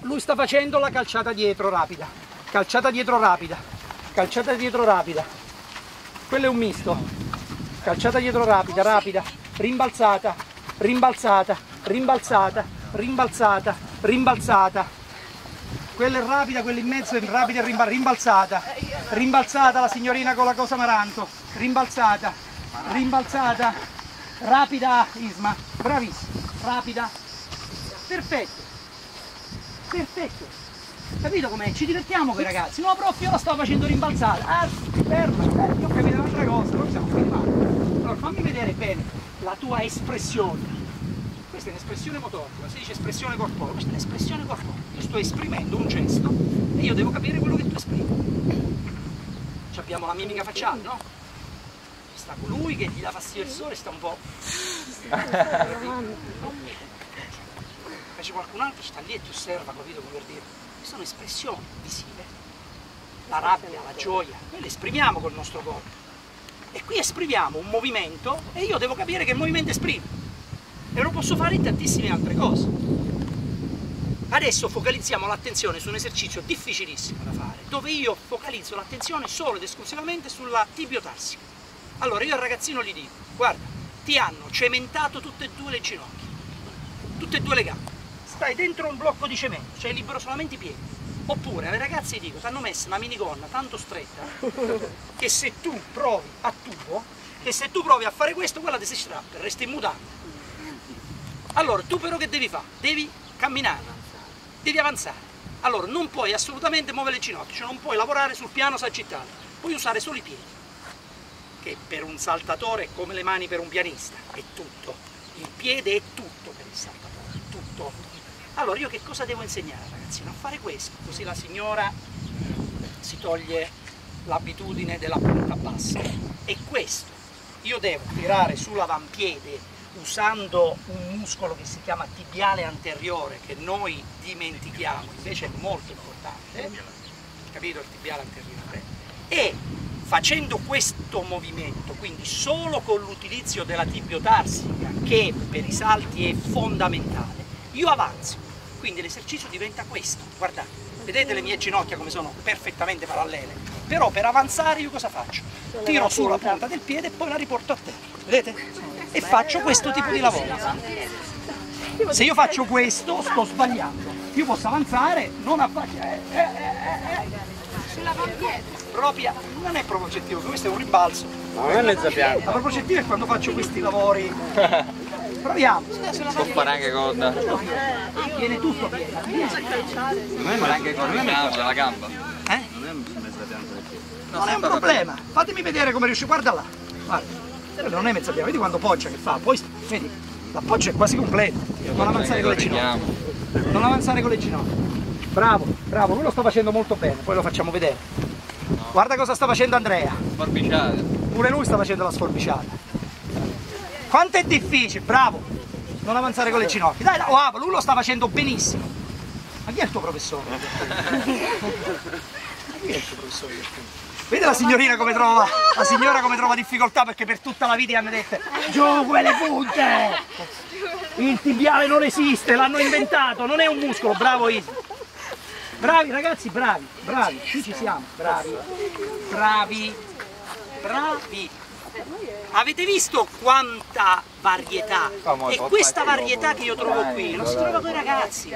lui sta facendo la calciata dietro rapida, calciata dietro rapida, calciata dietro rapida. Quello è un misto. Calciata dietro rapida, rapida, rimbalzata, rimbalzata, rimbalzata, rimbalzata, rimbalzata. Quella è rapida, quella in mezzo è rapida e rimbalzata. Rimbalzata la signorina con la cosa maranto. Rimbalzata, rimbalzata. Rapida Isma, bravissima, rapida. Perfetto. Perfetto. Capito com'è? Ci divertiamo con i ragazzi. No, prof, io la stavo facendo rimbalzare. Ah, ferma, eh, io ho capito un'altra cosa, non siamo filmati. Allora, fammi vedere bene la tua espressione. Questa è un'espressione motorica, si dice espressione corporea, questa è un'espressione corporea. Io sto esprimendo un gesto e io devo capire quello che tu esprimi. Ci abbiamo la mimica facciale, no? Sta colui che gli dà fastidio il sole, sta un po'. Invece qualcun altro sta lì e ti osserva, capito come per dire. Sono espressioni visive. La rabbia, la gioia, noi le esprimiamo col nostro corpo. E qui esprimiamo un movimento e io devo capire che movimento esprimo. E lo posso fare in tantissime altre cose. Adesso focalizziamo l'attenzione su un esercizio difficilissimo da fare, dove io focalizzo l'attenzione solo ed esclusivamente sulla tibiotarsica. Allora io al ragazzino gli dico, guarda, ti hanno cementato tutte e due le ginocchia, tutte e due le gambe, stai dentro un blocco di cemento, cioè libero solamente i piedi. Oppure alle ragazze dico, ti hanno messo una minigonna tanto stretta che se tu provi a tubo, che se tu provi a fare questo, quella ti si strappa, resti in mutanda. Allora, tu però che devi fare? Devi camminare, devi avanzare. Allora, non puoi assolutamente muovere le ginocchia, cioè non puoi lavorare sul piano sagittale, puoi usare solo i piedi, che per un saltatore è come le mani per un pianista, è tutto. Il piede è tutto per il saltatore. Allora, io che cosa devo insegnare ragazzino? A fare questo, così la signora si toglie l'abitudine della punta bassa. E questo, io devo tirare sull'avampiede usando un muscolo che si chiama tibiale anteriore che noi dimentichiamo, invece è molto importante, capito il tibiale anteriore, e facendo questo movimento, quindi solo con l'utilizzo della tibiotarsica che per i salti è fondamentale, io avanzo, quindi l'esercizio diventa questo, guardate, vedete le mie ginocchia come sono perfettamente parallele, però per avanzare io cosa faccio? Tiro su la punta del piede e poi la riporto a terra, vedete? e faccio questo tipo di lavoro. Se io faccio questo sto sbagliando. Io posso avanzare, non affacciare. Eh, eh, eh, propria, non è proprio oggettivo, questo è un rimbalzo. Ma non è mezza pianta. La proprio oggettivo è quando faccio questi lavori. Proviamo. Può fare anche con. Viene tutto. Non è fare anche con la gamba. Eh? Non è mezza pianta del piede. Non è un problema. Fatemi vedere come riesce. Guarda là. Guarda. Non è mezza pianta, vedi quando poggia che fa, poi vedi, l'appoggio è quasi completo. Non avanzare con le ginocchia. Non avanzare con le ginocchia. Bravo, bravo, lui lo sta facendo molto bene, poi lo facciamo vedere. Guarda cosa sta facendo Andrea. Sforbiciata. Pure lui sta facendo la sforbiciata. Quanto è difficile, bravo. Non avanzare con le ginocchia. Dai, dai, oh, lui lo sta facendo benissimo. Ma chi è il tuo professore? chi è il tuo professore? Vedi la signorina come trova, la signora come trova difficoltà perché per tutta la vita gli hanno detto giù quelle punte! Il tibiale non esiste, l'hanno inventato, non è un muscolo, bravo Isi. Bravi ragazzi, bravi, bravi, qui ci siamo, bravi, bravi, bravi. Avete visto quanta varietà? E questa varietà che io trovo qui non si trova con i ragazzi.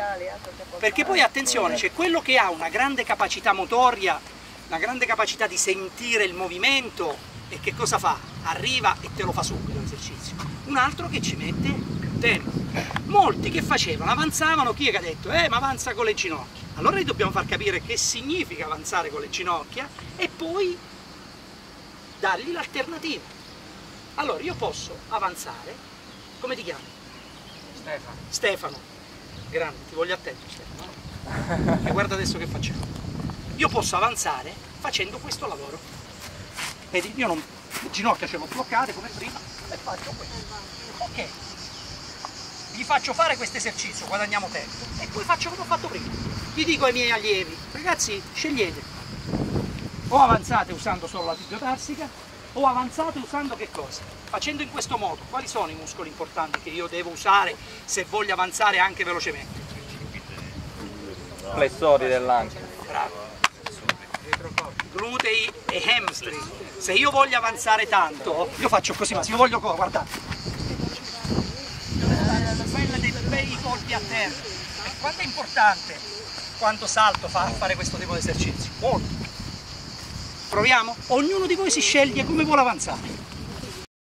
Perché poi attenzione, c'è quello che ha una grande capacità motoria una grande capacità di sentire il movimento e che cosa fa? Arriva e te lo fa subito l'esercizio. Un altro che ci mette tempo. Molti che facevano, avanzavano, chi è che ha detto? Eh, ma avanza con le ginocchia. Allora noi dobbiamo far capire che significa avanzare con le ginocchia e poi dargli l'alternativa. Allora io posso avanzare, come ti chiami? Stefano. Stefano, grande, ti voglio attento Stefano. E guarda adesso che facciamo io posso avanzare facendo questo lavoro. Vedi, io non, le ginocchia ce l'ho bloccate come prima e faccio questo. Ok, gli faccio fare questo esercizio, guadagniamo tempo e poi faccio come ho fatto prima. Gli dico ai miei allievi, ragazzi, scegliete. O avanzate usando solo la tibiotarsica o avanzate usando che cosa? Facendo in questo modo, quali sono i muscoli importanti che io devo usare se voglio avanzare anche velocemente? Flessori dell'anca. Bravo. Glutei e hamstring. Se io voglio avanzare tanto, io faccio così, ma se io voglio co- guardate. Quella dei bei colpi a terra. E quanto è importante quanto salto fa a fare questo tipo di esercizio? Molto. Proviamo? Ognuno di voi si sceglie come vuole avanzare.